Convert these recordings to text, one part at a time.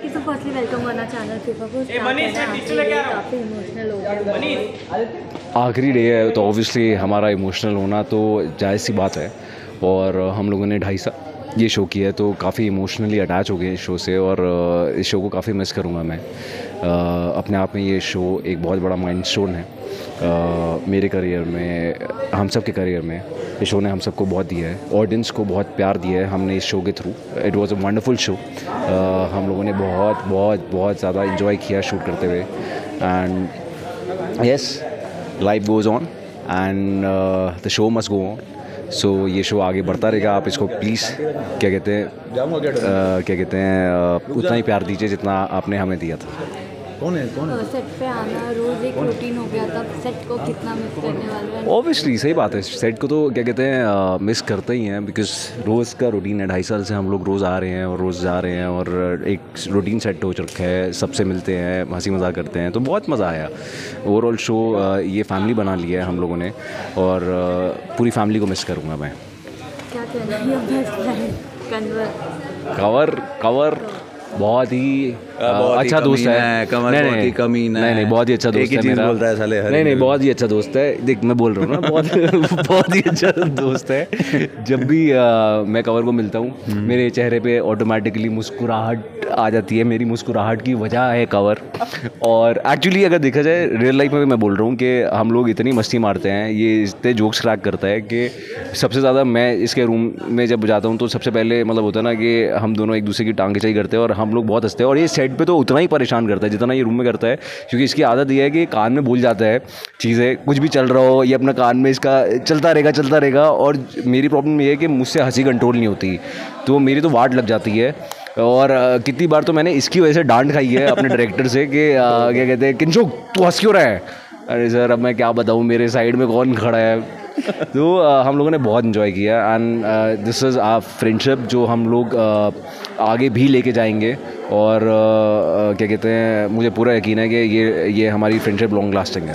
को start करना आपके लिए काफ़ी इमोशनल हो गया आखिरी डे है तो ऑब्वियसली हमारा इमोशनल होना तो जायज़ सी बात है और हम लोगों ने ढाई साल ये शो किया है तो काफ़ी इमोशनली अटैच हो गए इस शो से और इस शो को काफ़ी मिस करूँगा मैं। अपने आप में ये शो एक बहुत बड़ा माइंड है। मेरे करियर में, हम सब के करियर में इस शो ने हम सबको बहुत दिया है। ऑडियंस को बहुत प्यार दिया है हमने इस शो के through. It was a wonderful show हम लोगों ने बहुत बहुत बहुत ज़्यादा इन्जॉय किया शूट करते हुए। And yes life goes on and the show must go on so ये शो आगे बढ़ता रहेगा। आप इसको प्लीज़ क्या कहते हैं क्या कहते हैं उतना ही प्यार दीजिए जितना आपने हमें दिया था। कौन है कौन सेट पे आना रोज एक रूटीन हो? गया तब सेट को कितना मिस करने वाले हैं? ऑब्वियसली सही बात है। सेट को तो क्या कहते हैं मिस करते ही हैं बिकॉज़ रोज़ का रूटीन है। ढाई साल से हम लोग रोज़ आ रहे हैं और रोज़ जा रहे हैं और एक रूटीन सेट हो रखा है। सबसे मिलते हैं हँसी मज़ाक करते हैं। तो बहुत मज़ा आया। ओवरऑल शो ये फैमिली बना लिया है हम लोगों ने और पूरी फैमिली को मिस करूँगा मैं। क्या है कवर कवर ही हाँ, बहुत ही अच्छा दोस्त है। है, कमर नहीं, बहुत नहीं, ही कमीना नहीं नहीं बहुत ही अच्छा दोस्त है चीज़ मेरा। बोलता है साले नहीं नहीं बहुत ही अच्छा दोस्त है। देख मैं बोल रहा हूँ ना बहुत बहुत ही अच्छा दोस्त है। जब भी मैं कवर को मिलता हूँ हम्म। मेरे चेहरे पे ऑटोमेटिकली मुस्कुराहट आ जाती है। मेरी मुस्कुराहट की वजह है कवर। और एक्चुअली अगर देखा जाए रियल लाइफ में भी मैं बोल रहा हूँ कि हम लोग इतनी मस्ती मारते हैं ये इतने जोक्स क्रैक करता है कि सबसे ज़्यादा मैं इसके रूम में जब जाता हूँ तो सबसे पहले मतलब होता है ना कि हम दोनों एक दूसरे की टांग खिंचाई करते हैं और हम लोग बहुत हँसते हैं। और ये सेट पे तो उतना ही परेशान करता है, जितना ये रूम में करता है, क्योंकि इसकी आदत ये है कि कान में भूल जाता है चीज़ें, कुछ भी चल रहा हो, ये अपना कान में इसका चलता रहेगा चलता रहेगा, और मेरी प्रॉब्लम ये है कि मुझसे हँसी कंट्रोल नहीं होती तो मेरी तो वाट लग जाती है, और कितनी बार तो मैंने इसकी वजह से डांट खाई है अपने डायरेक्टर से कि क्या कहते हैं किंशुक तू हंस क्यों रहा है? अरे सर अब मैं क्या बताऊँ, मेरे साइड में कौन खड़ा है? तो हम लोगों ने बहुत इन्जॉय किया and this is a friendship जो हम लोग आगे भी लेके जाएँगे और क्या कहते हैं मुझे पूरा यकीन है कि ये ये हमारी फ्रेंडशिप लॉन्ग लास्टिंग है।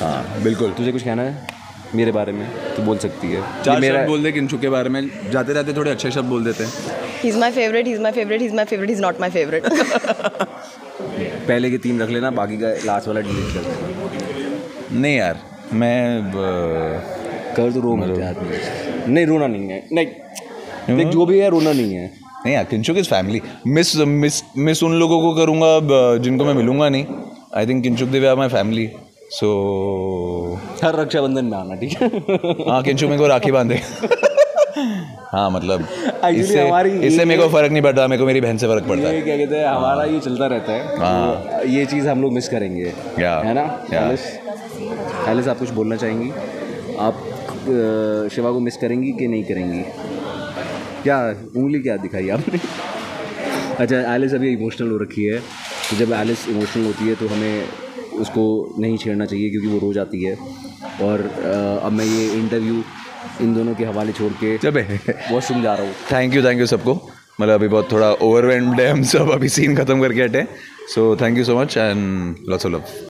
हाँ बिल्कुल। तुझे कुछ कहना है? मेरे बारे में तो बोल सकती है। चार मेरा शब्द बोल दे किंचू के बारे में। जाते जाते थोड़े अच्छे शब्द बोल देते हैं। He's my favorite, he's my favorite, he's my favorite, he's not my favorite. पहले के तीन रख लेना बाकी का लास्ट वाला डिलीट कर देना। नहीं यार मैं कर तो रो मत आदमी नहीं रोना नहीं है। नहीं देख जो भी है रोना नहीं है। नहीं यार किंचू किस फैमिली मिस मिस मिस उन लोगों को करूँगा जिनको मैं मिलूँगा नहीं। I think Kinchuk Deve are my family so हर रक्षाबंधन में आना ठीक है? हाँ किंचुक मेरे को राखी बांधे। हाँ मतलब इससे इससे मेरे को फ़र्क नहीं पड़ता मेरे को मेरी बहन से फ़र्क पड़ता है। क्या कहते हैं हमारा ये चलता रहता है। हाँ। ये चीज़ हम लोग मिस करेंगे। है ना? एलिस आप कुछ बोलना चाहेंगी? आप शिवा को मिस करेंगी कि नहीं करेंगी? क्या उंगली क्या दिखाई आपने? अच्छा एलिस अभी इमोशनल हो रखी है। तो जब एलिस इमोशनल होती है तो हमें उसको नहीं छेड़ना चाहिए क्योंकि वो रो जाती है। और अब मैं ये इंटरव्यू इन दोनों के हवाले छोड़ के जब वॉशरूम जा रहा हूँ। थैंक यू थैंक यू सबको। मतलब अभी बहुत थोड़ा ओवरवेल्म्ड है हम सब अभी सीन खत्म करके हटे। So thank you so much and lots of love